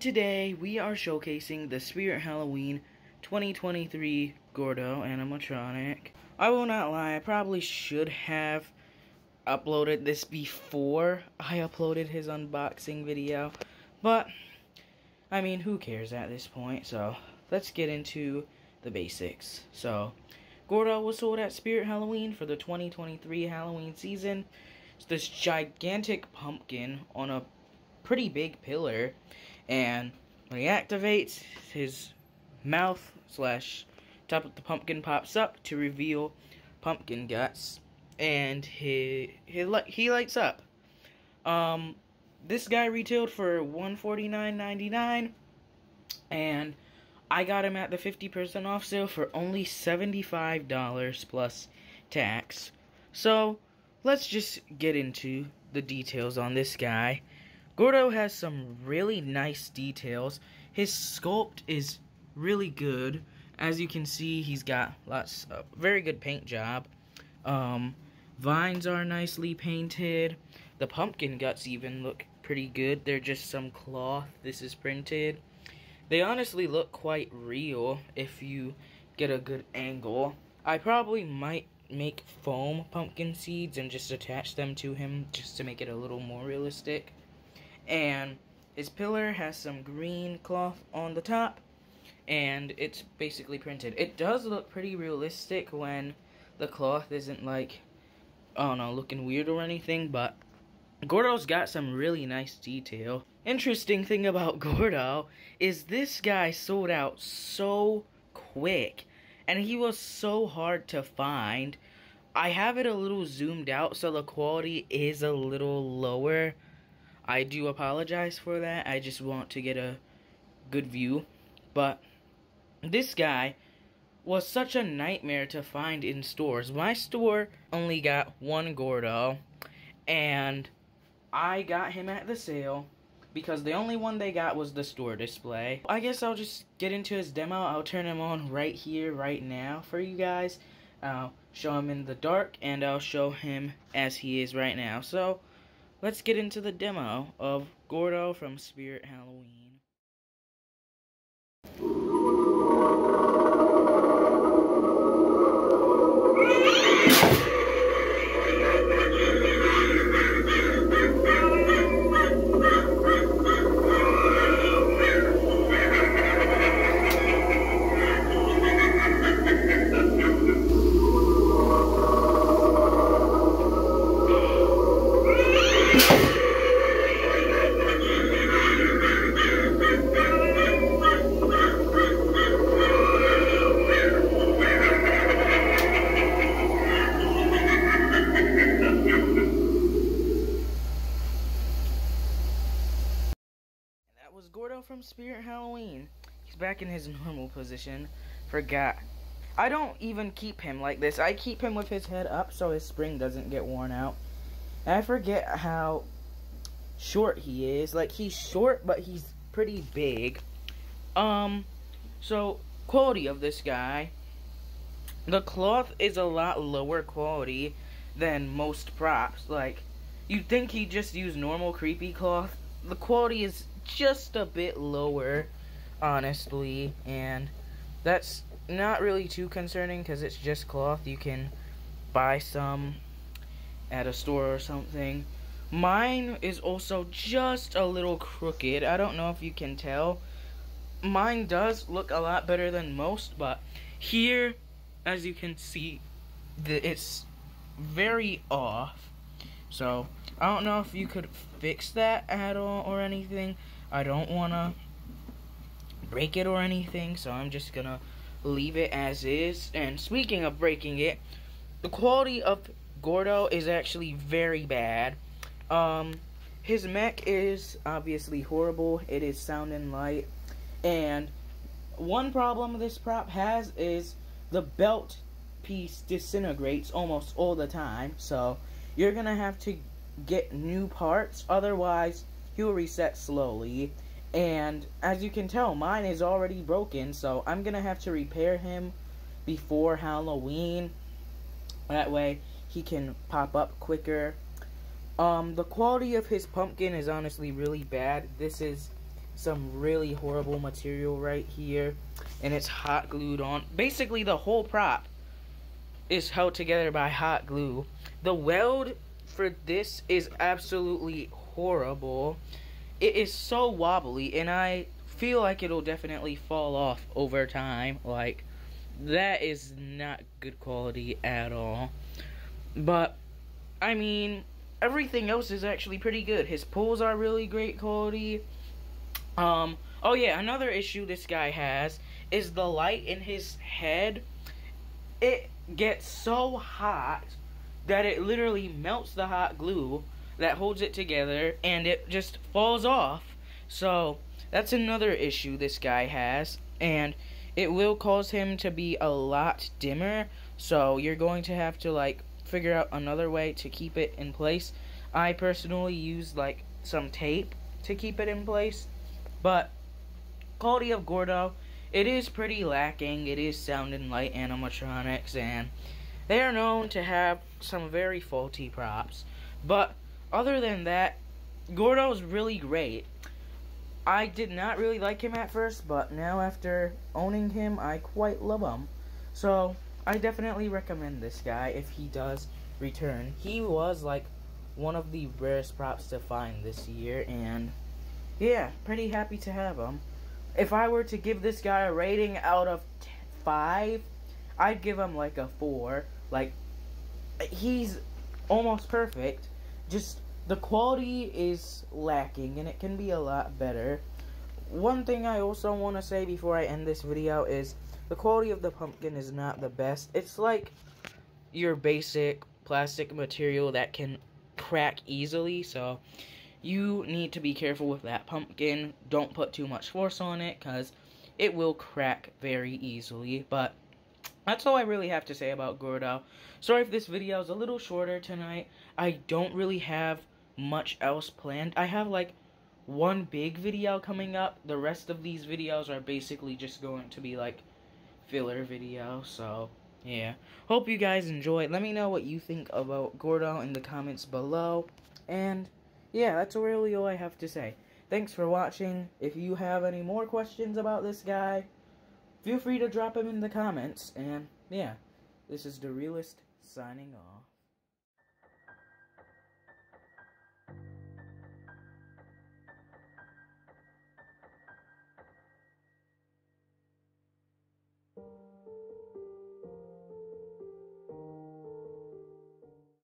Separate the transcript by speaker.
Speaker 1: Today we are showcasing the Spirit Halloween 2023 Gourdo animatronic. I will not lie, I probably should have uploaded this before I uploaded his unboxing video. But, I mean, who cares at this point? So, let's get into the basics. So, Gourdo was sold at Spirit Halloween for the 2023 Halloween season. It's this gigantic pumpkin on a pretty big pillar. And when he activates, his mouth slash top of the pumpkin pops up to reveal pumpkin guts. And he, he, he lights up. Um, this guy retailed for $149.99. And I got him at the 50% off sale for only $75 plus tax. So, let's just get into the details on this guy. Gourdo has some really nice details. His sculpt is really good. As you can see, he's got lots of very good paint job. Um, vines are nicely painted. The pumpkin guts even look pretty good. They're just some cloth. This is printed. They honestly look quite real if you get a good angle. I probably might make foam pumpkin seeds and just attach them to him just to make it a little more realistic. And his pillar has some green cloth on the top and it's basically printed. It does look pretty realistic when the cloth isn't like, I don't know, looking weird or anything, but Gourdo's got some really nice detail. Interesting thing about Gourdo is this guy sold out so quick and he was so hard to find. I have it a little zoomed out so the quality is a little lower. I do apologize for that. I just want to get a good view. But this guy was such a nightmare to find in stores. My store only got one Gourdo and I got him at the sale because the only one they got was the store display. I guess I'll just get into his demo. I'll turn him on right here, right now for you guys. I'll show him in the dark and I'll show him as he is right now. So, let's get into the demo of Gourdo from Spirit Halloween. Back in his normal position. Forgot. I don't even keep him like this. I keep him with his head up so his spring doesn't get worn out. And I forget how short he is. Like, he's short, but he's pretty big. Um, so, quality of this guy. The cloth is a lot lower quality than most props. Like, you'd think he just used normal creepy cloth. The quality is just a bit lower, honestly, and that's not really too concerning because it's just cloth. You can buy some at a store or something. Mine is also just a little crooked. I don't know if you can tell. Mine does look a lot better than most, but here, as you can see, the, it's very off. So, I don't know if you could fix that at all or anything. I don't want to break it or anything, so I'm just to leave it as is. And speaking of breaking it, the quality of Gourdo is actually very bad. Um, his mech is obviously horrible. It is sound and light. And one problem this prop has is the belt piece disintegrates almost all the time. So you're going to have to get new parts. Otherwise, he'll reset slowly. And as you can tell, mine is already broken, so I'm gonna have to repair him before Halloween. That way he can pop up quicker. Um, the quality of his pumpkin is honestly really bad. This is some really horrible material right here, and it's hot glued on. Basically, the whole prop is held together by hot glue. The weld for this is absolutely horrible. It is so wobbly, and I feel like it'll definitely fall off over time. Like, that is not good quality at all. But, I mean, everything else is actually pretty good. His pulls are really great quality. Um, oh yeah, another issue this guy has is the light in his head. It gets so hot that it literally melts the hot glue that holds it together and it just falls off. So, that's another issue this guy has and it will cause him to be a lot dimmer. So, you're going to have to like figure out another way to keep it in place. I personally use like some tape to keep it in place, but quality of Gourdo, it is pretty lacking. It is sounding light animatronics, and they are known to have some very faulty props. But other than that, Gourdo is really great. I did not really like him at first, but now after owning him, I quite love him. So, I definitely recommend this guy if he does return. He was like one of the rarest props to find this year, and yeah, pretty happy to have him. If I were to give this guy a rating out of 5, I'd give him like a 4. Like, he's almost perfect. Just the quality is lacking, and it can be a lot better. One thing I also want to say before I end this video is the quality of the pumpkin is not the best. It's like your basic plastic material that can crack easily, so you need to be careful with that pumpkin. Don't put too much force on it, because it will crack very easily, but that's all I really have to say about Gourdo. Sorry if this video is a little shorter tonight. I don't really have much else planned. I have, like, one big video coming up. The rest of these videos are basically just going to be, like, filler video, so yeah. Hope you guys enjoyed. Let me know what you think about Gourdo in the comments below. And yeah, that's really all I have to say. Thanks for watching. If you have any more questions about this guy, feel free to drop them in the comments. And yeah, this is Darealist signing off.